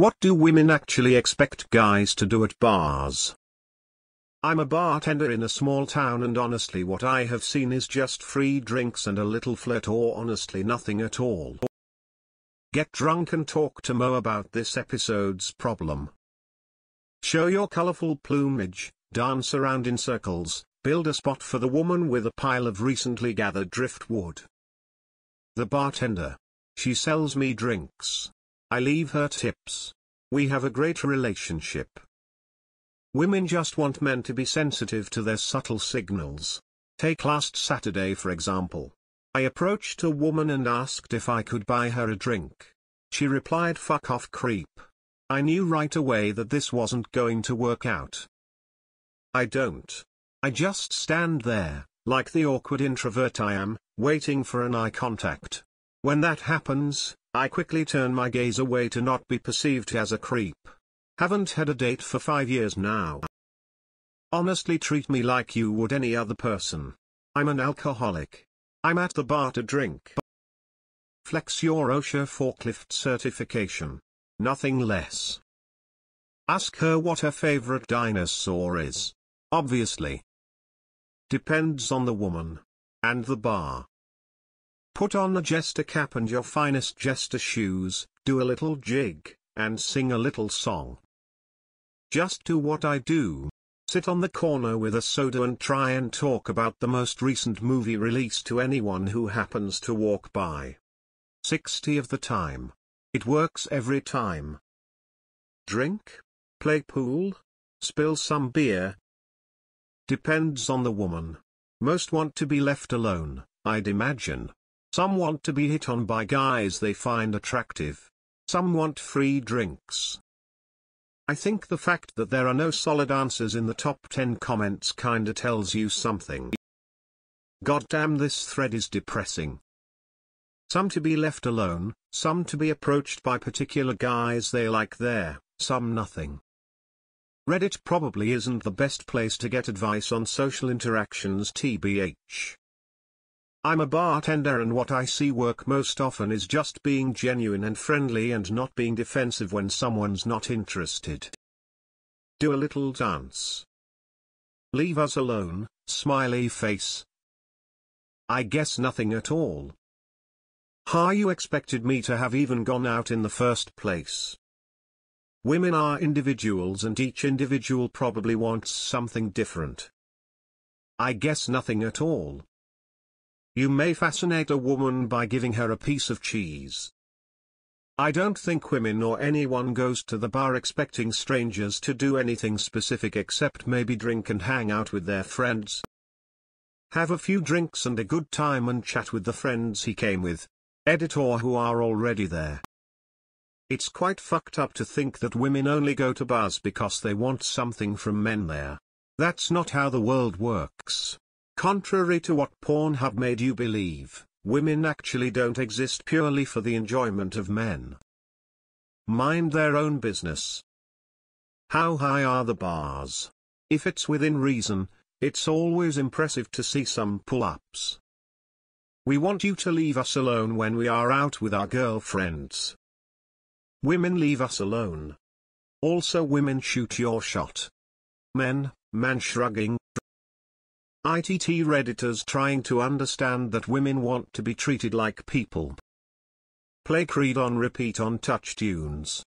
What do women actually expect guys to do at bars? I'm a bartender in a small town and honestly what I have seen is just free drinks and a little flirt or honestly nothing at all. Get drunk and talk to Mo about this episode's problem. Show your colorful plumage, dance around in circles, build a spot for the woman with a pile of recently gathered driftwood. The bartender. She sells me drinks. I leave her tips. We have a great relationship. Women just want men to be sensitive to their subtle signals. Take last Saturday for example. I approached a woman and asked if I could buy her a drink. She replied fuck off creep. I knew right away that this wasn't going to work out. I don't. I just stand there, like the awkward introvert I am, waiting for an eye contact. When that happens, I quickly turn my gaze away to not be perceived as a creep. Haven't had a date for five years now. Honestly treat me like you would any other person. I'm an alcoholic. I'm at the bar to drink. Flex your OSHA forklift certification. Nothing less. Ask her what her favorite dinosaur is. Obviously. Depends on the woman. And the bar. Put on a jester cap and your finest jester shoes, do a little jig, and sing a little song. Just do what I do. Sit on the corner with a soda and try and talk about the most recent movie release to anyone who happens to walk by. 60 of the time. It works every time. Drink? Play pool? Spill some beer? Depends on the woman. Most want to be left alone, I'd imagine. Some want to be hit on by guys they find attractive. Some want free drinks. I think the fact that there are no solid answers in the top 10 comments kinda tells you something. Goddamn this thread is depressing. Some to be left alone, some to be approached by particular guys they like there, some nothing. Reddit probably isn't the best place to get advice on social interactions tbh. I'm a bartender and what I see work most often is just being genuine and friendly and not being defensive when someone's not interested. Do a little dance. Leave us alone, smiley face. I guess nothing at all. How you expected me to have even gone out in the first place. Women are individuals and each individual probably wants something different. I guess nothing at all. You may fascinate a woman by giving her a piece of cheese. I don't think women or anyone goes to the bar expecting strangers to do anything specific except maybe drink and hang out with their friends. Have a few drinks and a good time and chat with the friends he came with, editor who are already there. It's quite fucked up to think that women only go to bars because they want something from men there. That's not how the world works. Contrary to what Pornhub made you believe, women actually don't exist purely for the enjoyment of men. Mind their own business. How high are the bars? If it's within reason, it's always impressive to see some pull-ups. We want you to leave us alone when we are out with our girlfriends. Women leave us alone. Also women shoot your shot. Men, man shrugging, ITT Redditors trying to understand that women want to be treated like people. Play Creed on repeat on TouchTunes.